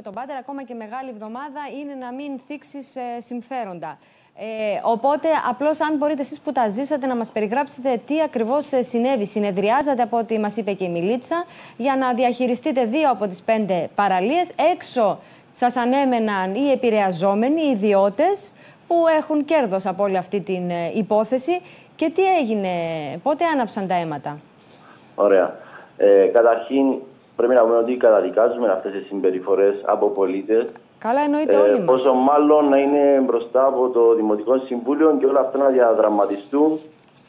με τον Πάτερ, ακόμα και μεγάλη εβδομάδα, είναι να μην θίξεις ε, συμφέροντα. Ε, οπότε, απλώς αν μπορείτε εσείς που τα ζήσατε να μας περιγράψετε τι ακριβώς ε, συνέβη. Συνεδριάζατε από ό,τι μας είπε και η Μιλίτσα για να διαχειριστείτε δύο από τις πέντε παραλίες. Έξω σας ανέμεναν οι επηρεαζόμενοι, οι ιδιώτες που έχουν κέρδος από όλη αυτή την ε, υπόθεση. Και τι έγινε, πότε άναψαν τα αίματα; Ωραία. Ε, καταρχήν, πρέπει να πούμε ότι καταδικάζουμε αυτές τι συμπεριφορές από πολίτες Καλά, εννοείται όλοι μας. Πόσο μάλλον να είναι μπροστά από το Δημοτικό Συμβούλιο και όλα αυτά να διαδραματιστούν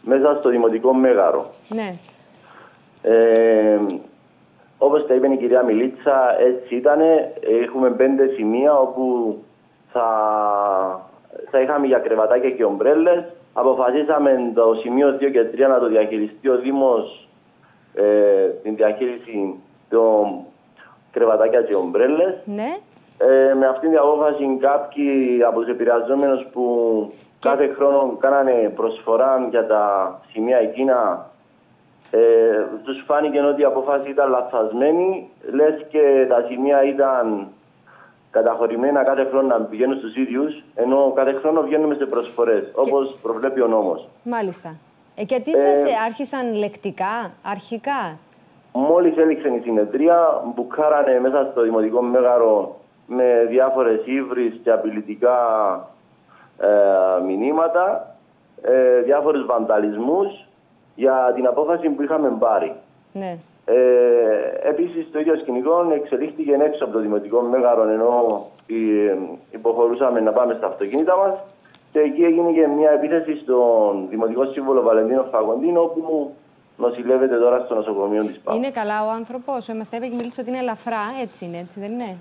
μέσα στο Δημοτικό Μέγαρο. Ναι. Ε, Όπως τα είπε η κυρία Μιλίτσα, έτσι ήταν. Έχουμε πέντε σημεία όπου θα, θα είχαμε για κρεβατάκια και ομπρέλες. Αποφασίσαμε το σημείο 2 και 3 να το διαχειριστεί ο Δήμος ε, την διαχείριση των κρεβατάκια και ομπρέλες. Ναι. Ε, με αυτήν την απόφαση κάποιοι από του επηρεαζόμενου που κάθε χρόνο κάνανε προσφορά για τα σημεία εκείνα ε, τους φάνηκε ότι η απόφαση ήταν λαθασμένη λες και τα σημεία ήταν καταχωρημένα κάθε χρόνο να πηγαίνουν στους ίδιους ενώ κάθε χρόνο βγαίνουμε σε προσφορές και... όπως προβλέπει ο νόμος. Μάλιστα. Ε, και τι σας ε, άρχισαν λεκτικά, αρχικά; Μόλις έληξε η συνεδρία, μπουκάρανε μέσα στο Δημοτικό Μέγαρο με διάφορες ύβρις και απειλητικά ε, μηνύματα, ε, διάφορους βανταλισμούς για την απόφαση που είχαμε πάρει. Ναι. Ε, επίσης το ίδιο σκηνικό εξελίχθηκε έξω από το Δημοτικό Μέγαρο ενώ υποχωρούσαμε να πάμε στα αυτοκίνητα μας και εκεί έγινε και μια επίθεση στον Δημοτικό Σύμβολο Βαλεντίνο Φαγοντίνο που νοσηλεύεται τώρα στο νοσοκομείο της ΠΑΠ. Είναι καλά ο άνθρωπος, ο είπε και μιλήσει ότι είναι ελαφρά, έτσι είναι, έτσι δεν είναι;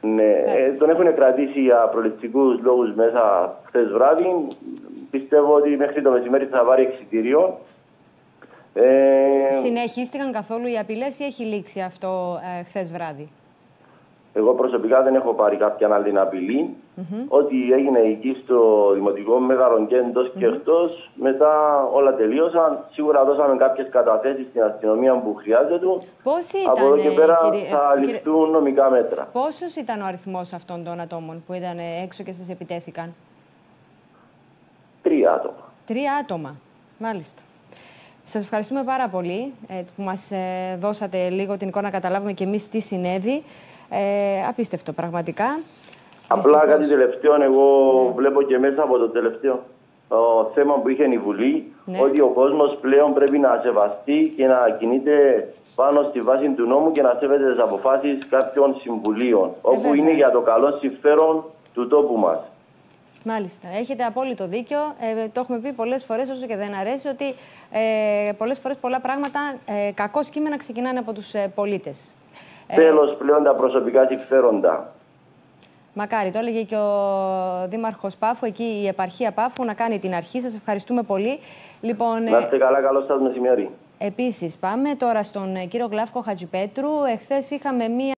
Ναι, ε, τον έχουν κρατήσει για προληπτικούς λόγους μέσα χθες βράδυ. Πιστεύω ότι μέχρι το μεσημέρι θα πάρει εξητήριο. Ε, Συνεχίστηκαν καθόλου οι απειλές ή έχει λήξει αυτό ε, χθες βράδυ; Εγώ προσωπικά δεν έχω πάρει κάποια άλλη απειλή. Ό,τι έγινε εκεί στο Δημοτικό Μέγαρο και εντός και εκτός, μετά όλα τελείωσαν. Σίγουρα δώσαμε κάποιες καταθέσεις στην αστυνομία που χρειάζεται. Πώς ήταν, Από εδώ και πέρα θα ληφθούν νομικά μέτρα. Πόσος ήταν ο αριθμός αυτών των ατόμων που ήταν έξω και σας επιτέθηκαν, Τρία άτομα. Τρία άτομα. Μάλιστα. Σας ευχαριστούμε πάρα πολύ ε, που μας ε, δώσατε λίγο την εικόνα να καταλάβουμε και εμείς τι συνέβη. Ε, απίστευτο πραγματικά. Απλά κάτι τελευταίο, εγώ ναι. βλέπω και μέσα από το τελευταίο το θέμα που είχε η Βουλή, ναι. ότι ο κόσμος πλέον πρέπει να σεβαστεί και να κινείται πάνω στη βάση του νόμου και να σέβεται τις αποφάσεις κάποιων συμβουλίων, ε, όπου είναι για το καλό συμφέρον του τόπου μας. Μάλιστα. Έχετε απόλυτο δίκιο. Ε, το έχουμε πει πολλές φορές, όσο και δεν αρέσει, ότι ε, πολλές φορές πολλά πράγματα ε, κακό κείμενα ξεκινάνε από τους ε, πολίτες. Τέλος πλέον τα προσωπικά συμφέροντα. Μακάρι, το έλεγε και ο Δήμαρχος Πάφου, εκεί η επαρχία Πάφου, να κάνει την αρχή. Σας ευχαριστούμε πολύ. Λοιπόν, να είστε καλά, καλό σας μεσημέρι. Επίσης, πάμε τώρα στον κύριο Γλάφκο Χατζιπέτρου. Εχθές είχαμε μία.